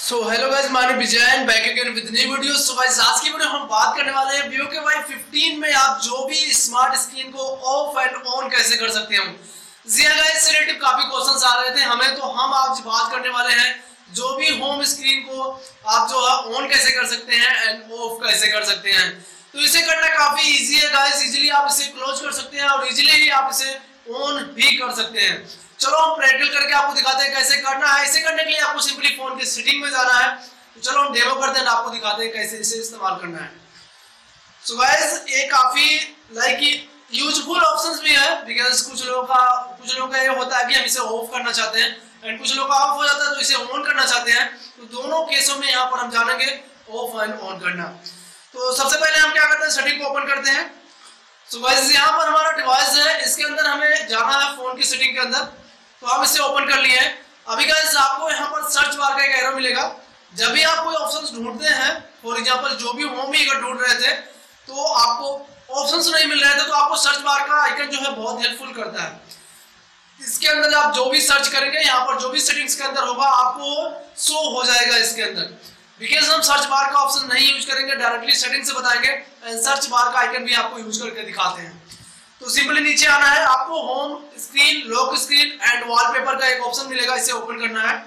So hello guys my name Vijayan back again with new video so guys आज की video हम बात करने वाले हैं Vivo के वाई 15 में आप जो भी स्मार्ट स्क्रीन को ऑफ़ एंड ऑन कैसे कर सकते हो? जी हाँ गाइस रिलेटिव काफ़ी क्वेश्चंस आ रहे थे। हमें तो हम आज बात करने वाले हैं जो भी होम स्क्रीन को आप जो है ऑन कैसे कर सकते हैं एंड ऑफ़ कैसे कर सकते हैं। तो इसे करना काफ़ी इजी है गाइस इजीली आप इसे क्लोज कर सकते हैं और इजीली ही आप इसे ऑन भी कर सकते हैं। चलो हम प्रैक्टिकल करके आपको दिखाते हैं कैसे करना है। इसे करने के लिए आपको सिंपली फ़ोन की सेटिंग में जाना है। तो चलो हम डेमो करते हैं आपको दिखाते हैं कैसे इसे इस्तेमाल करना है। सो so गाइस ये काफ़ी लाइक यूजफुल ऑप्शंस भी है बिकॉज़ कुछ लोगों का, कुछ लोगों का ये होता है कि हम इसे ऑफ़ करना चाहते हैं एंड कुछ लोगों ऑफ़ हो जाता है तो इसे ऑन करना चाहते हैं। तो दोनों केसों में यहाँ पर हम जानेंगे ऑफ़ एंड ऑन करना। तो सबसे पहले हम क्या करते हैं सेटिंग को ओपन करते हैं। सो गाइस यहाँ पर हमारा डिवाइस है, इसके अंदर हमें जाना है फ़ोन की सेटिंग के अंदर। तो हम इसे ओपन कर लिए हैं। अभी गाइस आपको यहाँ पर सर्च बार का एक एरो मिलेगा। जब भी आप कोई ऑप्शंस ढूंढते हैं फॉर एग्जांपल जो भी होम ही अगर ढूंढ रहे थे तो आपको ऑप्शन नहीं मिल रहे थे तो आपको सर्च बार का आइकन जो है बहुत हेल्पफुल करता है। इसके अंदर आप जो भी सर्च करेंगे, यहाँ पर जो भी सेटिंग्स के अंदर होगा, आपको शो हो जाएगा इसके अंदर। बिकॉज़ हम सर्च बार का ऑप्शन नहीं यूज़ करेंगे डायरेक्टली सेटिंग से बताएँगे एंड सर्च बार का आइकन भी आपको यूज़ करके दिखाते हैं। तो सिंपली नीचे आना है। आपको home screen lock screen and wallpaper का एक ऑप्शन मिलेगा, इसे ओपन करना है।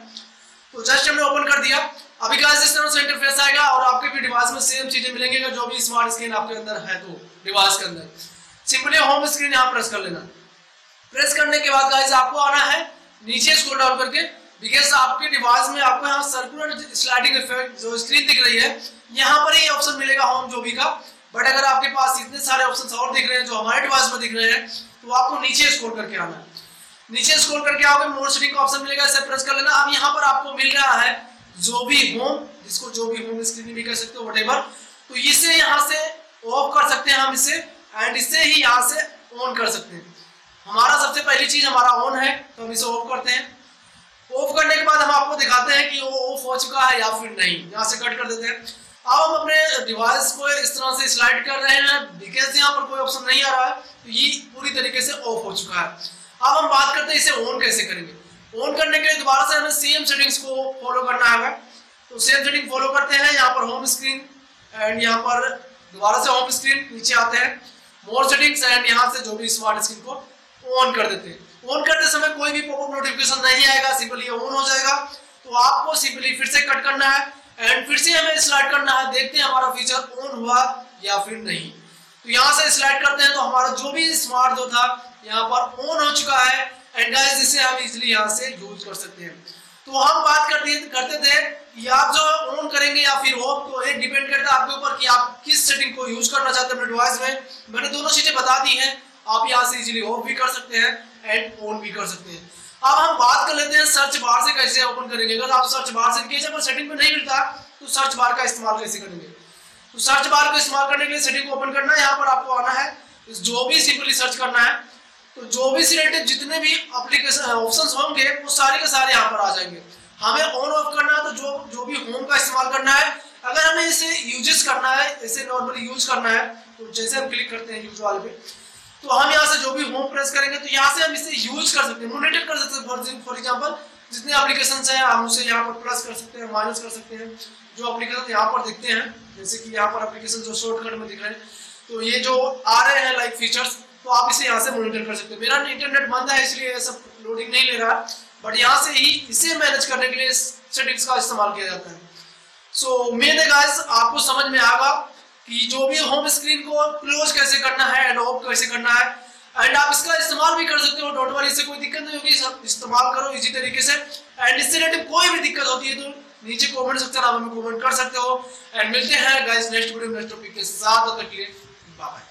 तो जस्ट हमने ओपन कर दिया। अभी गाइस इस तरह से इंटरफेस आएगा और आपके भी डिवाइस में सेम चीज़ें मिलेंगे जो भी स्मार्ट स्क्रीन आपके अंदर है तो डिवाइस के अंदर। सिंपली होम स्क्रीन यहाँ प्रेस कर लेना। प्रेस करने के बाद गाइस आपको आना है नीचे स्क्रॉल डाउन करके। बिकॉज़ आपके डिवाइस में आपको यहाँ सर्कुलर स्लाइडिंग इफ़ेक्ट जो स्क्रीन दिख रही है, यहाँ पर ही ऑप्शन मिलेगा होम जो भी का। बट अगर आपके पास इतने सारे ऑप्शन और दिख रहे हैं जो हमारे डिवाइस में दिख रहे हैं तो आपको नीचे स्क्रॉल करके आना है। नीचे स्क्रॉल करके आओगे मोर सेटिंग का ऑप्शन मिलेगा, इसे प्रेस कर लेना। अब यहाँ पर आपको मिल रहा है जो भी होम जिसको जो भी होम स्क्रीन भी कर सकते हो वटेवर तो इसे यहाँ से ऑफ़ कर सकते हैं हम इसे एंड इसे ही यहाँ से ऑन कर सकते हैं। हमारा सबसे पहली चीज़ हमारा ऑन है तो हम इसे ऑफ़ करते हैं। ऑफ़ करने के बाद हम आपको दिखाते हैं कि वो ऑफ़ हो चुका है या फिर नहीं। यहाँ से कट कर देते हैं। अब हम अपने डिवाइस को इस तरह से स्लाइड कर रहे हैं बिकॉज़ यहाँ पर कोई ऑप्शन नहीं आ रहा है तो ये पूरी तरीके से ऑफ़ हो चुका है। अब हम बात करते हैं इसे ऑन कैसे करेंगे। ऑन करने के लिए दोबारा से हमें सेम सेटिंग्स को फॉलो करना है तो सेम सेटिंग फॉलो करते हैं, यहाँ पर होम स्क्रीन एंड यहाँ पर दोबारा से होम स्क्रीन नीचे आते हैं। मोर सेटिंग्स एंड यहाँ से जो भी स्मार्ट स्क्रीन को ऑन कर देते हैं। ऑन करते समय कोई भी पॉपअप नोटिफिकेशन नहीं आएगा सिंपली ये ऑन हो जाएगा। तो आपको सिंपली फिर से कट करना है। एंड फिर से हमें स्लाइड करना है, देखते हैं हमारा फीचर ऑन हुआ या फिर नहीं। तो यहाँ से स्लाइड करते हैं तो हमारा जो भी स्मार्ट जो था, यहाँ पर ऑन हो चुका है। एंड गाइस इसे हम इजिली यहाँ से यूज़ कर सकते हैं। तो हम बात करते करते थे कि आप जो ऑन करेंगे या फिर ऑफ़ तो एक डिपेंड करता है आपके ऊपर कि आप किस सेटिंग को यूज़ करना चाहते हैं अपने डिवाइस में। मैंने दोनों चीज़ें बता दी हैं, आप यहाँ से इजिली ऑफ़ भी कर सकते हैं एंड ऑन भी कर सकते हैं। अब हम बात कर लेते हैं सर्च बार से कैसे ओपन करेंगे। अगर आप सर्च बार से अगर सेटिंग में नहीं मिलता तो सर्च बार का इस्तेमाल कैसे करेंगे? तो सर्च बार को इस्तेमाल करने के लिए सेटिंग को ओपन करना है। यहाँ पर आपको आना है। जो भी सिंपली सर्च करना है तो जो भी रिलेटेड जितने भी एप्लीकेशन ऑप्शन होंगे, वो सारे के सारे यहाँ पर आ जाएँगे। हमें ऑन ऑफ़ करना है तो जो जो भी होम का इस्तेमाल करना है, अगर हमें इसे यूजेस करना है, इसे नॉर्मली यूज़ करना है तो जैसे हम क्लिक करते हैं यूज़ वाले पे तो हम यहाँ से जो भी होम प्रेस करेंगे तो यहाँ से हम इसे यूज़ कर सकते हैं मोनिटर कर सकते हैं फॉर एग्ज़ाम्पल जितने एप्लीकेशन है हम उसे यहाँ पर प्लस कर सकते हैं माइनस कर सकते हैं। जो एप्लीकेशन यहाँ पर दिखते हैं जैसे कि यहाँ पर एप्लीकेशन जो शॉर्टकट में दिख रहे हैं तो ये जो आ रहे हैं लाइक फीचर्स तो आप इसे यहाँ से मोनिटर कर सकते हैं। मेरा इंटरनेट बंद है इसलिए सब लोडिंग नहीं ले रहा बट यहाँ से ही इसे मैनेज करने के लिए सेटिंग्स का इस्तेमाल किया जाता है। सो so, मेरे गाइस आपको समझ में आएगा कि जो भी होम स्क्रीन को क्लोज कैसे करना है एंड ऑफ़ कैसे करना है एंड आप इसका इस्तेमाल भी कर सकते हो डोट वाली इससे कोई दिक्कत नहीं होगी इस्तेमाल करो इसी तरीके से। एंड इससे रिलेटेड कोई भी दिक्कत होती है तो नीचे कमेंट सेक्शन आप हमें कमेंट कर सकते हो। एंड मिलते हैं guys next video next topic के साथ तक के लिए बाय